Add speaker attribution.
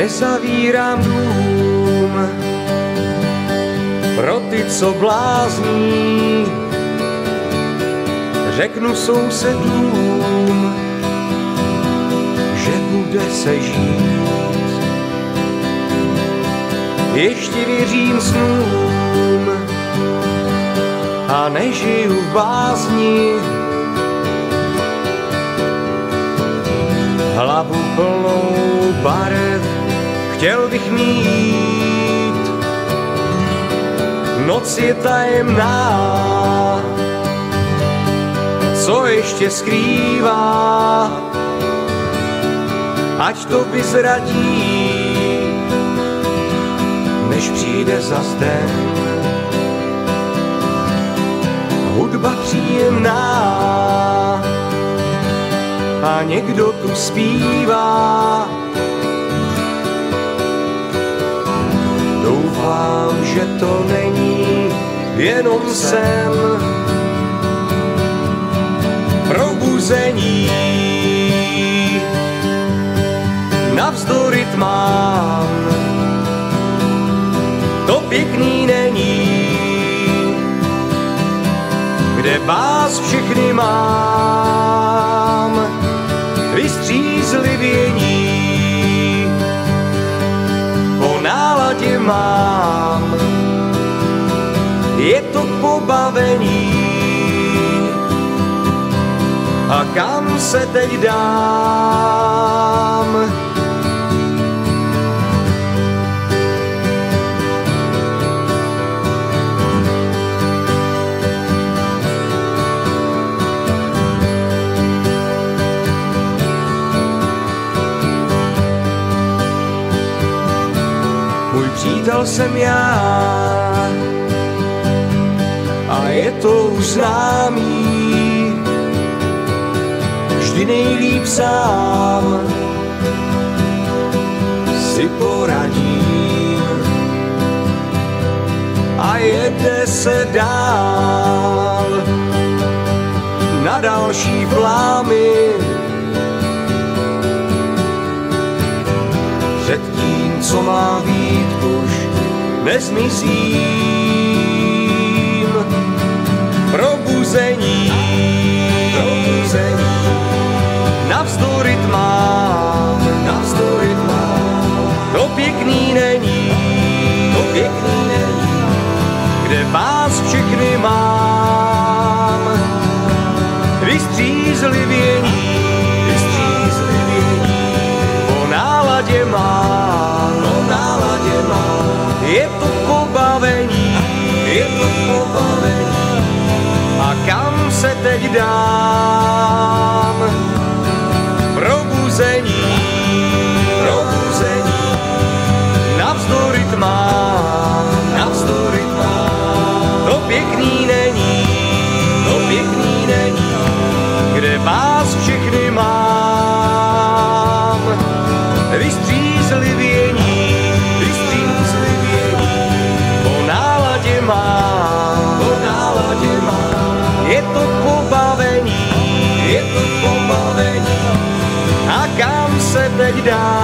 Speaker 1: nezavírám dům pro ty, co blázní. Řeknu sousedům, že bude se žít. Ještě věřím snům a nežiju v bázni. Hlavu chtěl bych mít. Noc je tajemná, co ještě skrývá, ať to vyzradí, než přijde za den. Hudba příjemná a někdo tu zpívá. Že to není jenom sen probuzení. Navzdory tmám, to pěkný není, kde vás všechny mám, vystřízlivění. Po náladě mám, je to pobavení. A kam se teď dám? Můj přítel jsem já a je to už známý, vždy nejlíp sám si poradím a jede se dál na další plámy. Před tím, co má být, už nezmizím. Probuzení, probuzení, navzdory tmám, navzdory tmám. To pěkný není, to pěkný není, kde vás všechny mám. Vystřízlivění, vystřízlivění, po náladě mám, se je